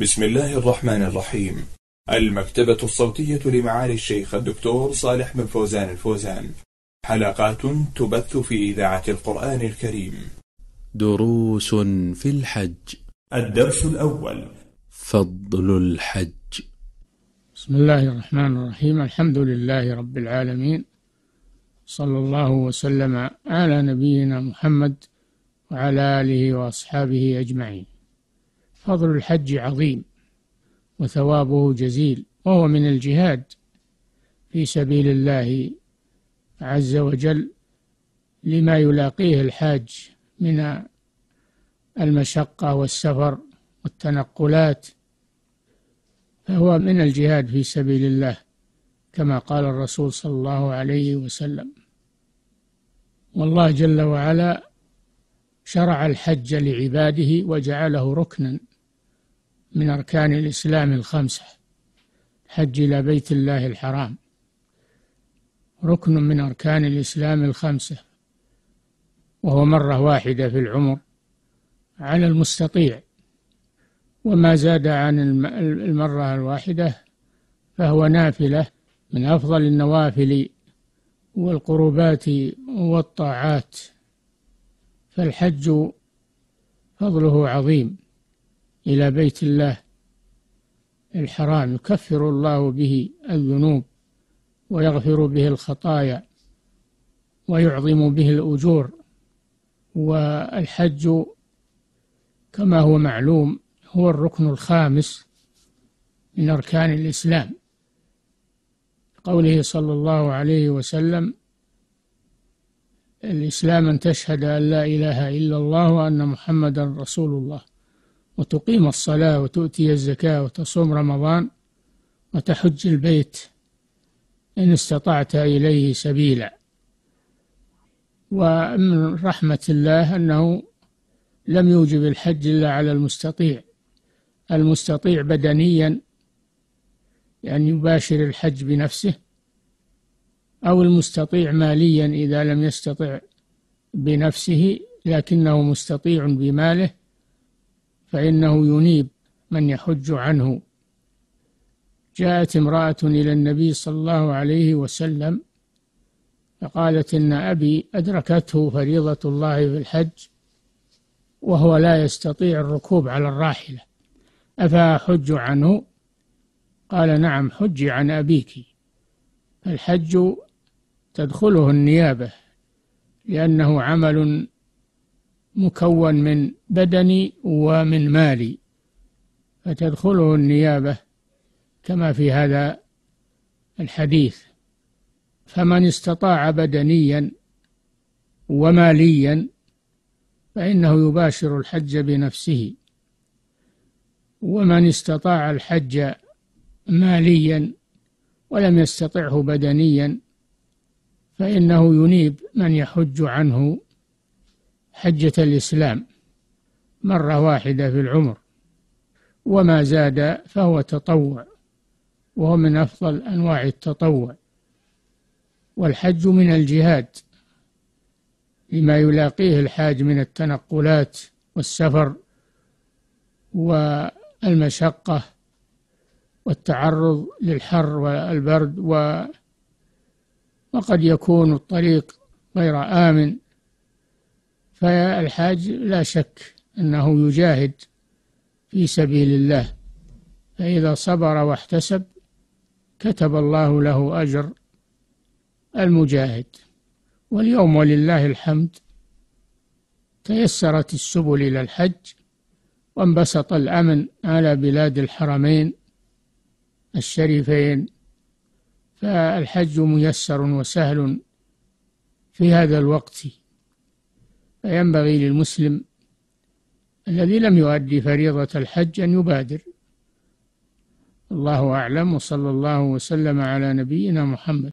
بسم الله الرحمن الرحيم. المكتبة الصوتية لمعالي الشيخ الدكتور صالح بن فوزان الفوزان. حلقات تبث في إذاعة القرآن الكريم. دروس في الحج. الدرس الأول. فضل الحج. بسم الله الرحمن الرحيم. الحمد لله رب العالمين. صلى الله وسلم على نبينا محمد وعلى آله وأصحابه أجمعين. فضل الحج عظيم وثوابه جزيل وهو من الجهاد في سبيل الله عز وجل لما يلاقيه الحاج من المشقة والسفر والتنقلات. فهو من الجهاد في سبيل الله كما قال الرسول صلى الله عليه وسلم. والله جل وعلا شرع الحج لعباده وجعله ركنا. من أركان الإسلام الخمسة الحج إلى بيت الله الحرام. ركن من أركان الإسلام الخمسة وهو مرة واحدة في العمر على المستطيع. وما زاد عن المرة الواحدة فهو نافلة من أفضل النوافل والقربات والطاعات. فالحج فضله عظيم. إلى بيت الله الحرام يكفر الله به الذنوب ويغفر به الخطايا ويعظم به الأجور والحج كما هو معلوم هو الركن الخامس من أركان الإسلام. قوله صلى الله عليه وسلم الإسلام أن تشهد أن لا إله إلا الله وأن محمدا رسول الله وتقيم الصلاة وتؤتي الزكاة وتصوم رمضان وتحج البيت إن استطعت إليه سبيلا. ومن رحمة الله أنه لم يوجب الحج إلا على المستطيع. المستطيع بدنيا يعني يباشر الحج بنفسه أو المستطيع ماليا إذا لم يستطع بنفسه لكنه مستطيع بماله فإنه ينيب من يحج عنه. جاءت امرأة إلى النبي صلى الله عليه وسلم فقالت إن أبي أدركته فريضة الله في الحج وهو لا يستطيع الركوب على الراحلة. أفأحج عنه؟ قال نعم حجي عن أبيك. الحج تدخله النيابة لأنه عمل مكون من بدني ومن مالي فتدخله النيابة كما في هذا الحديث. فمن استطاع بدنيا وماليا فإنه يباشر الحج بنفسه. ومن استطاع الحج ماليا ولم يستطعه بدنيا فإنه ينيب من يحج عنه حجة الإسلام مرة واحدة في العمر وما زاد فهو تطوع وهو من أفضل أنواع التطوع. والحج من الجهاد لما يلاقيه الحاج من التنقلات والسفر والمشقة والتعرض للحر والبرد وقد يكون الطريق غير آمن. فالحاج لا شك أنه يجاهد في سبيل الله فإذا صبر واحتسب كتب الله له أجر المجاهد. واليوم ولله الحمد تيسرت السبل إلى الحج وانبسط الأمن على بلاد الحرمين الشريفين. فالحج ميسر وسهل في هذا الوقت. فينبغي للمسلم الذي لم يؤدي فريضة الحج أن يبادر. الله أعلم وصلى الله وسلم على نبينا محمد.